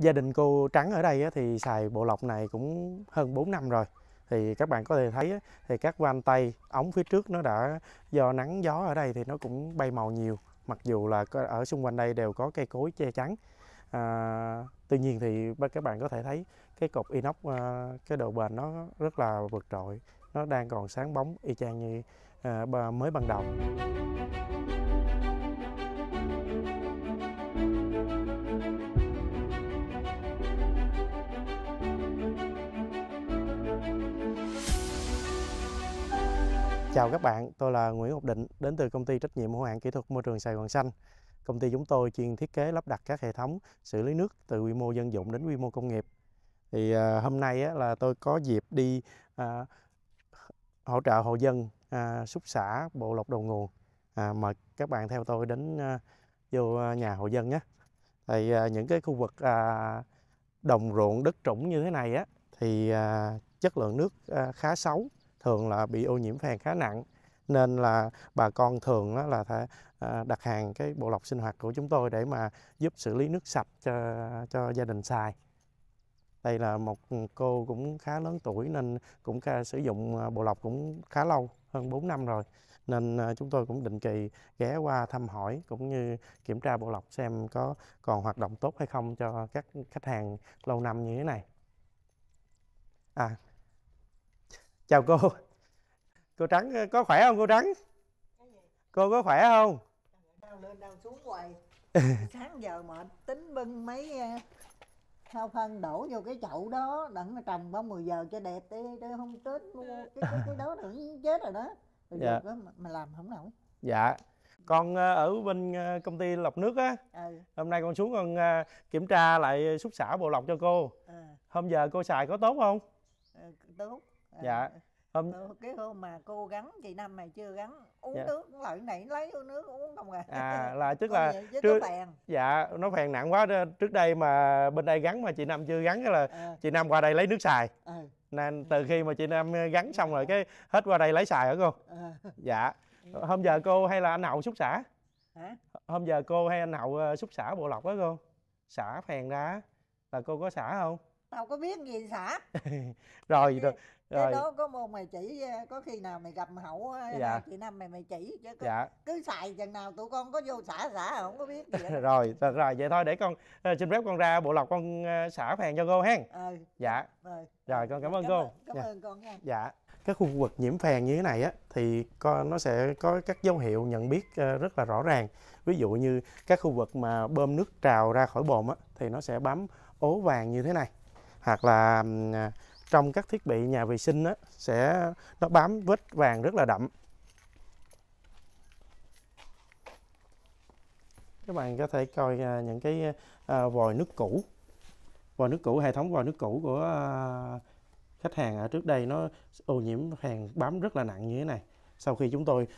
gia đình cô Trắng ở đây thì xài bộ lọc này cũng hơn 4 năm rồi. Thì các bạn có thể thấy thì các van tay ống phía trước nó đã do nắng gió ở đây thì nó cũng bay màu nhiều mặc dù là ở xung quanh đây đều có cây cối che chắn. À, tuy nhiên thì các bạn có thể thấy cái cột inox à, cái độ bền nó rất là vượt trội nó đang còn sáng bóng y chang như à, mới ban đầu. Chào các bạn, tôi là Nguyễn Ngọc Định đến từ công ty trách nhiệm hữu hạn kỹ thuật môi trường Sài Gòn Xanh. Công ty chúng tôi chuyên thiết kế lắp đặt các hệ thống xử lý nước từ quy mô dân dụng đến quy mô công nghiệp. Thì à, hôm nay á, là tôi có dịp đi à, hỗ trợ hộ dân à, xúc xả bộ lọc đầu nguồn. À, mời các bạn theo tôi đến à, vô à, nhà hộ dân nhé. Thì à, những cái khu vực à, đồng ruộng đất trũng như thế này á thì à, chất lượng nước à, khá xấu thường là bị ô nhiễm phèn khá nặng, nên là bà con thường đó là à, đặt hàng cái bộ lọc sinh hoạt của chúng tôi để mà giúp xử lý nước sạch cho cho gia đình xài. Đây là một ừ, cô cũng khá lớn tuổi nên cũng sử dụng à, bộ lọc cũng khá lâu, hơn 4 năm rồi. Nên à, chúng tôi cũng định kỳ ghé qua thăm hỏi cũng như kiểm tra bộ lọc xem có còn hoạt động tốt hay không cho các khách hàng lâu năm như thế này. À chào cô. Cô trắng ờ, có khỏe không cô trắng? Cô có khỏe không? Đang lên đang xuống hoài sáng giờ mà tính bưng mấy ờ, thao phân đổ vô cái chậu đó đặng nó trồng bao 10 giờ cho đẹp đi để không tết mua cái cái, cái đó nữa chết rồi đó. Rồi Dạ. đó mà, làm không nổi. Dạ. Con ờ, ở bên ờ, công ty lọc nước á ừ. hôm nay con xuống con ờ, kiểm tra lại xúc xả bộ lọc cho cô. À, hôm giờ cô xài có tốt không? À, tốt Dạ. hôm ờ, cái hôm mà cô gắn chị năm này chưa gắn uống Dạ. nước lại này lấy nước uống không à. À là tức là trước- phèn. Dạ nó phèn nặng quá trước đây mà bên đây gắn mà chị năm chưa gắn là à, chị năm qua đây lấy nước xài. Ừ, nên từ khi mà chị năm gắn xong rồi cái hết qua đây lấy xài hả cô? À, dạ. Hôm giờ cô hay là anh hậu xúc xả? Hả? Hôm giờ cô hay anh hậu ờ, xúc xả bộ lọc đó cô? Xả phèn ra là cô có xả không tao có biết gì xả rồi Cái- rồi cái rồi. đó có môn mày chỉ ờ, có khi nào mày gặp hậu ờ, Dạ. chị năm mày mày chỉ chứ có, dạ. cứ xài chừng nào tụi con có vô xả xả không có biết gì hết. Rồi rồi rồi vậy thôi để con ờ, xin phép con ra bộ lọc con xả phèn cho cô hen. Ờ dạ. Rồi. Rồi, con cảm ơn cô. cảm Dạ. ơn con nha. Dạ. Các khu vực nhiễm phèn như thế này á thì con nó sẽ có các dấu hiệu nhận biết rất là rõ ràng. Ví dụ như các khu vực mà bơm nước trào ra khỏi bồn á thì nó sẽ bám ố vàng như thế này hoặc là à, trong các thiết bị nhà vệ sinh đó sẽ nó bám vết vàng rất là đậm. Các bạn có thể coi à, những cái à, vòi nước cũ. Vòi nước cũ hệ thống vòi nước cũ của khách hàng ở trước đây nó ô nhiễm phèn bám rất là nặng như thế này. Sau khi chúng tôi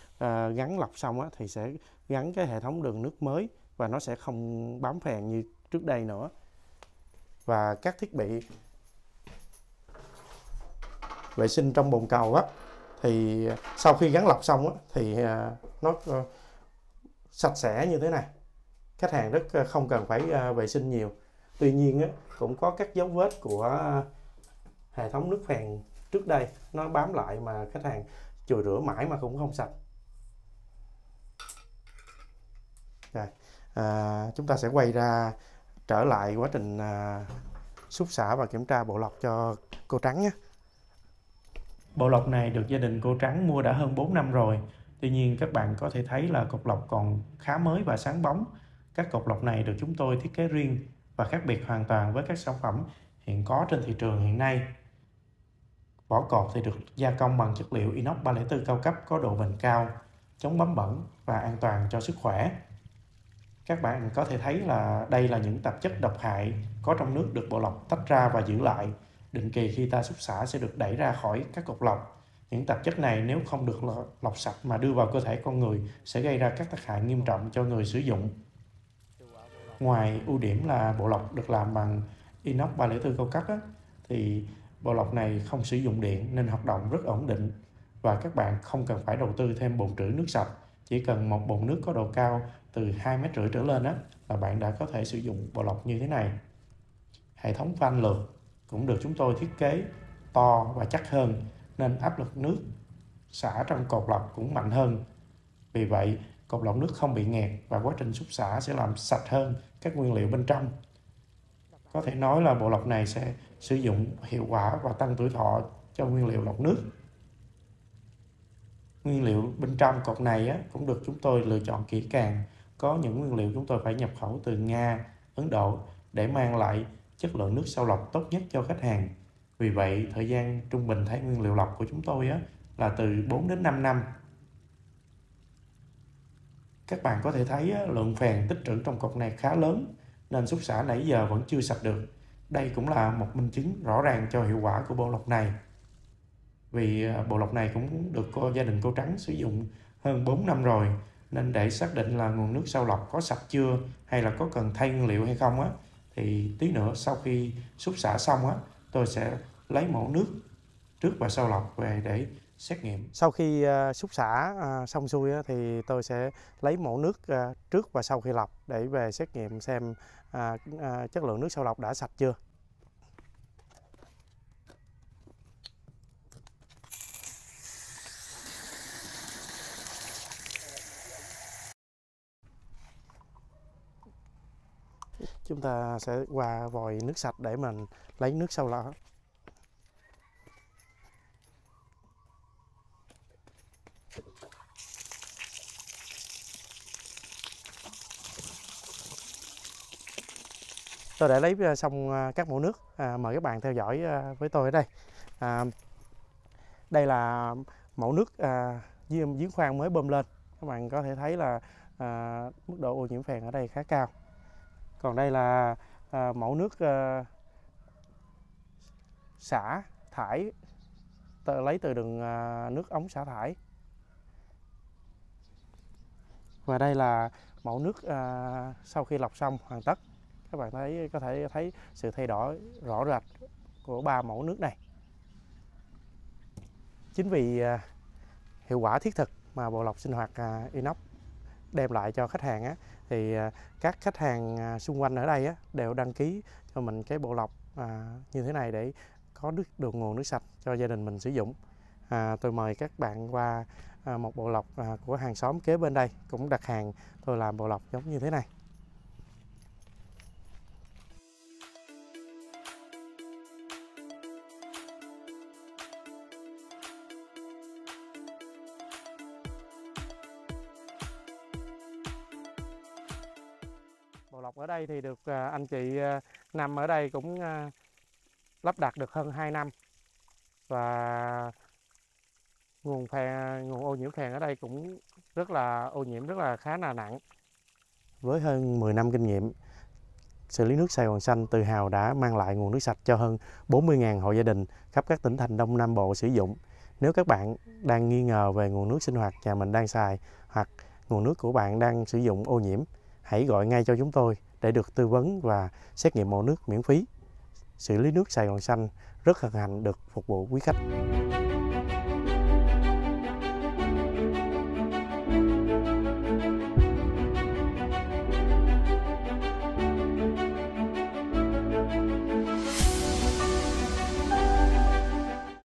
gắn lọc xong á, thì sẽ gắn cái hệ thống đường nước mới và nó sẽ không bám phèn như trước đây nữa và các thiết bị vệ sinh trong bồn cầu á thì sau khi gắn lọc xong á, thì à, nó ờ, sạch sẽ như thế này. Khách hàng rất ờ, không cần phải ờ, vệ sinh nhiều. Tuy nhiên á, cũng có các dấu vết của hệ thống nước phèn trước đây nó bám lại mà khách hàng chùi rửa mãi mà cũng không sạch. Rồi à, chúng ta sẽ quay ra trở lại quá trình à, xúc xả và kiểm tra bộ lọc cho cô trắng nhé Bộ lọc này được gia đình cô Trắng mua đã hơn 4 năm rồi. Tuy nhiên các bạn có thể thấy là cục lọc còn khá mới và sáng bóng. Các cục lọc này được chúng tôi thiết kế riêng và khác biệt hoàn toàn với các sản phẩm hiện có trên thị trường hiện nay. Vỏ cột thì được gia công bằng chất liệu inox 304 cao cấp có độ bền cao, chống bám bẩn và an toàn cho sức khỏe. Các bạn có thể thấy là đây là những tạp chất độc hại có trong nước được bộ lọc tách ra và giữ lại định kỳ khi ta xúc xả sẽ được đẩy ra khỏi các cột lọc. Những tạp chất này nếu không được lọc sạch mà đưa vào cơ thể con người sẽ gây ra các tác hại nghiêm trọng cho người sử dụng. Ngoài ưu điểm là bộ lọc được làm bằng inox 304 cao cấp á, thì bộ lọc này không sử dụng điện nên hoạt động rất ổn định và các bạn không cần phải đầu tư thêm bồn trữ nước sạch. Chỉ cần một bồn nước có độ cao từ 2 mét rưỡi trở lên á, là bạn đã có thể sử dụng bộ lọc như thế này. Hệ thống van lượt cũng được chúng tôi thiết kế to và chắc hơn nên áp lực nước xả trong cột lọc cũng mạnh hơn. Vì vậy, cột lọc nước không bị nghẹt và quá trình xúc xả sẽ làm sạch hơn các nguyên liệu bên trong. Có thể nói là bộ lọc này sẽ sử dụng hiệu quả và tăng tuổi thọ cho nguyên liệu lọc nước. Nguyên liệu bên trong cột này á, cũng được chúng tôi lựa chọn kỹ càng. Có những nguyên liệu chúng tôi phải nhập khẩu từ Nga, Ấn Độ để mang lại chất lượng nước sau lọc tốt nhất cho khách hàng. Vì vậy, thời gian trung bình thay nguyên liệu lọc của chúng tôi á, là từ 4 đến 5 năm. Các bạn có thể thấy á, lượng phèn tích trữ trong cột này khá lớn nên xúc xả nãy giờ vẫn chưa sạch được. Đây cũng là một minh chứng rõ ràng cho hiệu quả của bộ lọc này. Vì à, bộ lọc này cũng được cô gia đình cô Trắng sử dụng hơn 4 năm rồi nên để xác định là nguồn nước sau lọc có sạch chưa hay là có cần thay nguyên liệu hay không á thì tí nữa sau khi xúc xả xong á tôi sẽ lấy mẫu nước trước và sau lọc về để xét nghiệm. Sau khi uh, xúc xả uh, xong xuôi á, thì tôi sẽ lấy mẫu nước uh, trước và sau khi lọc để về xét nghiệm xem chất lượng nước sau lọc đã sạch chưa. Chúng ta sẽ qua vòi nước sạch để mình lấy nước sau lọ tôi đã lấy à, xong à, các mẫu nước à, mời các bạn theo dõi à, với tôi ở đây. À, đây là mẫu nước à, giếng khoan mới bơm lên. Các bạn có thể thấy là à, mức độ ô nhiễm phèn ở đây khá cao còn đây là à, mẫu nước à, xả thải tờ, lấy từ đường à, nước ống xả thải. Và đây là mẫu nước à, sau khi lọc xong hoàn tất. Các bạn thấy có thể thấy sự thay đổi rõ rệt của ba mẫu nước này. Chính vì à, hiệu quả thiết thực mà bộ lọc sinh hoạt à, inox đem lại cho khách hàng á, thì à, các khách hàng à, xung quanh ở đây á, đều đăng ký cho mình cái bộ lọc à, như thế này để có nước được nguồn nước sạch cho gia đình mình sử dụng. À, tôi mời các bạn qua à, một bộ lọc à, của hàng xóm kế bên đây cũng đặt hàng tôi làm bộ lọc giống như thế này. Lọc ở đây thì được à, anh chị à, nằm ở đây cũng à, lắp đặt được hơn 2 năm và nguồn phèn nguồn ô nhiễm phèn ở đây cũng rất là, ô nhiễm rất là khá là nặng. Với hơn 10 năm kinh nghiệm, xử lý nước Sài Gòn xanh tự hào đã mang lại nguồn nước sạch cho hơn 40.000 hộ gia đình khắp các tỉnh thành Đông Nam Bộ sử dụng. Nếu các bạn đang nghi ngờ về nguồn nước sinh hoạt nhà mình đang xài hoặc nguồn nước của bạn đang sử dụng ô nhiễm hãy gọi ngay cho chúng tôi để được tư vấn và xét nghiệm mẫu nước miễn phí. Xử lý nước Sài Gòn Xanh rất hân hạnh được phục vụ quý khách.